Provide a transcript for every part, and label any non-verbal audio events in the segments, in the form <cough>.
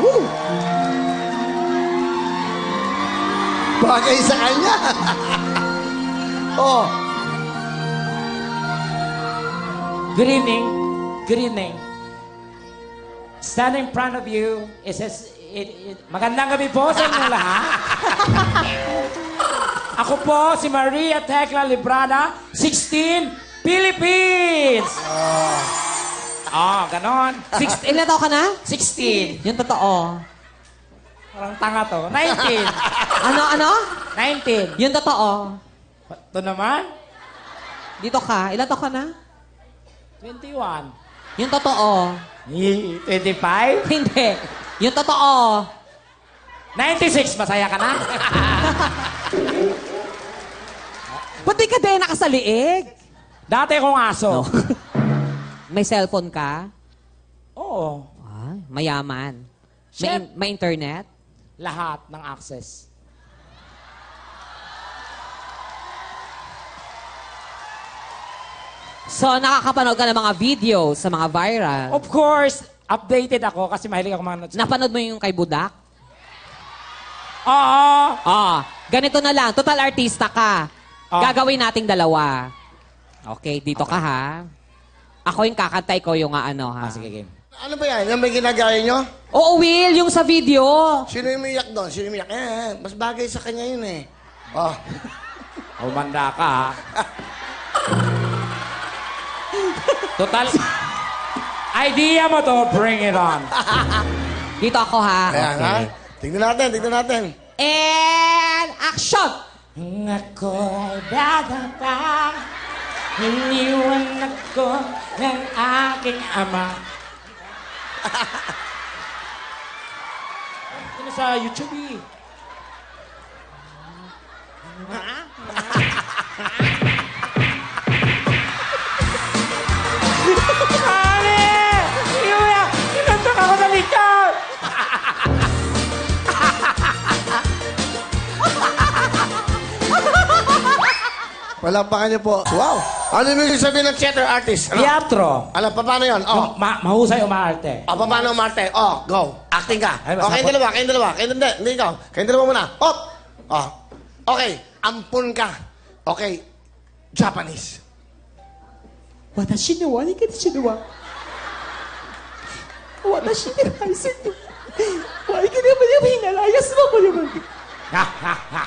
Woo! Bagay sa kanya. <laughs> oh, Good evening. Good evening. Standing in front of you is is it, it, magandang gabi po sa inyong lahat. <laughs> Ako po si Maria Tecla Librada, 16, Philippines. Oh, ganon. Six, ilan taon ka na? 16. Yung totoo. Parang tanga to. 19. Ano, ano? 19. Yung totoo. Ito naman, Dito ka. Ilan taon ka na? 21. Yung totoo. Eh, 25? Hindi. Yung totoo. 96, masaya ka na? <laughs> Ba't di ka din nakasaliig? Dati akong aso. <laughs> May cellphone ka? Oo. Ah, mayaman. May, Chef. may internet? Lahat ng access. So, nakakapanood ka ng mga video sa mga viral. Of course, updated ako kasi mahilig ako manood. sa- Napanood mo yung kay Budak? Oo. Ah, ganito na lang. Total artista ka. Ah. Gagawin nating dalawa. Okay, dito ka ha. Ako yung kakantay ko yung ano ha. Ah, sige, game. ano ba yan? Yung ginagaya nyo? Oo, Will, yung sa video. Sino yung umiyak doon? Sino yung umiyak? Eh, mas bagay sa kanya yun eh. Oh. <laughs> Umanda ka, ha? Total. Idea mo to, bring it on. <laughs> Dito ako ha. Ayan, ha? Tingnan natin, tingnan natin. And action! Ako'y dadapa, iniwan ako ng aking ama. Ito sa YouTube eh. Mami! Iuya! Inantok ako sa likod! Palampakan niyo po. Wow! Ano ibig sabihin ng theater artist? Ano? Teatro. Alam, paano yun? Oh. Ma mahusay umaarte. Oh, paano umarte? Oh, go. Acting ka. Ay, oh, kayong dalawa, kayong dalawa. Kayong hindi, hindi ikaw. Kayong dalawa muna. Op! Oh. Okay, ampun ka. Okay, Japanese. Watashi ni wa nikitashi ni wa. Watashi ni haisen ni. Wa ikinaman yung hinalayas mo ko naman. Ha, ha, ha.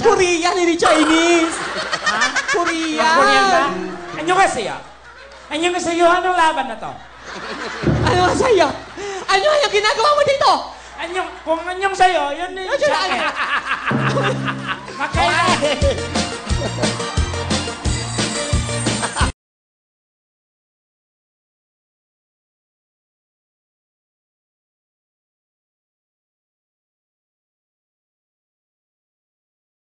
Korean, hindi Chinese! Ha? Korean! Korean ba? Anyo kasi ah. Anyo kasi yun. Anong laban na to? Ano sa'yo? Ano yung ginagawa mo dito? Anyong, kung anyong sa'yo, <laughs> yun yung Ano sa akin.